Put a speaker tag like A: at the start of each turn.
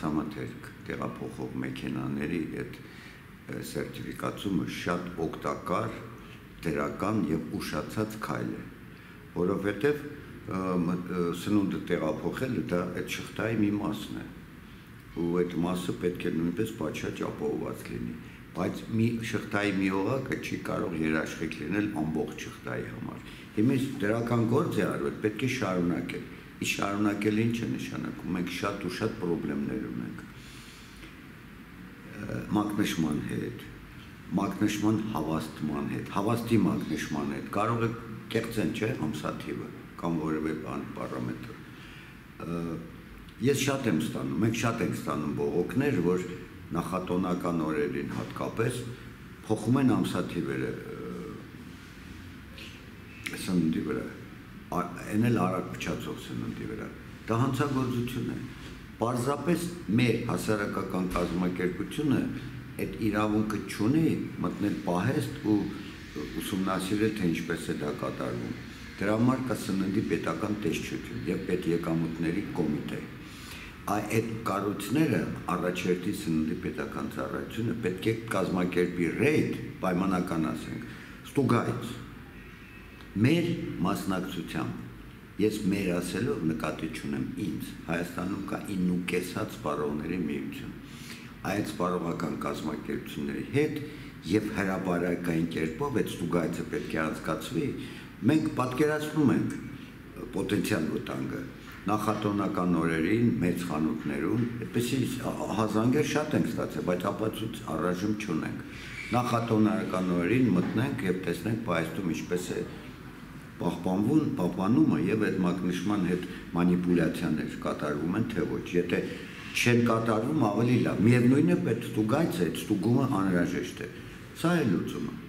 A: Ցամաթերք տեղափոխող մեքենաների այդ սերտիֆիկացումը շատ օգտակար, դրական եւ ուշացած քայլ է, որովհետեւ սնունդը տեղափոխելը դա այդ շղթայի մի մասն է ու այդ մասը պետք է նույնպես պատշաճ ապահովված լինի բայց մի շղթայի մի օղակը չի կարող երաշխիք լինել ամբողջ շղթայի համար։ Հիմա դրական գործ է արվել, պետք է շարունակել։ Իսկ շարունակելը ինչ է նշանակում։ Մենք շատ ու շատ խնդիրներ ունենք մակնշման հետ, մակնշման հավաստման հետ, հավաստի մակնշման հետ։ Կարող է կեղծեն, չէ, ամսաթիվը կամ որևէ բան պարամետր։ Ես շատ եմ ստանում, մենք շատ ենք ստանում բողոքներ, որ նախատոնական օրերին հատկապես փոխում են ամսաթիվերը սննդի վրա այն էլ արագ փչացող սննդի վրա դա հանցագործություն է պարզապես մեր հասարակական կազմակերպությունը այդ իրավունքը չունի մտնել պահեստ ու ուսումնասիրել թե ինչպես է դա կատարվում դրա համար կա սննդի պետական տեսչություն եւ պետեկամուտների կոմիտե այդ կառույցները առաջերտի սննդի պետական ծառայությունը պետք է կազմակերպի ռեյդ պայմանական ասենք ստուգայց մեր մասնակցությամբ ես մեր ասելով նկատի չունեմ ինձ Հայաստանում կա 9.5 հատ սպառողների միություն այդ սպառողական կազմակերպությունների հետ եւ հրաբարակային կերպով այդ ստուգայցը պետք է անցկացվի մենք պատկերացնում ենք պոտենցիալ վտանգը նախատոնական օրերին մեծ խանութներում, այդպեսի հազանգեր շատ ենք ստացել, բայց ապացույց առայժմ չունենք։ Նախատոնական օրերին մտնենք եւ տեսնենք պայստում ինչպես է պահպանվում, պահպանումը եւ այդ մակնշման հետ մանիպուլյացիաներ կատարվում են թե ոչ։ Եթե չեն կատարվում ավելի լավ։ Միևնույնն է պետք ստուգայց է, ստուգումը անհրաժեշտ է։ Սա է լուծումը։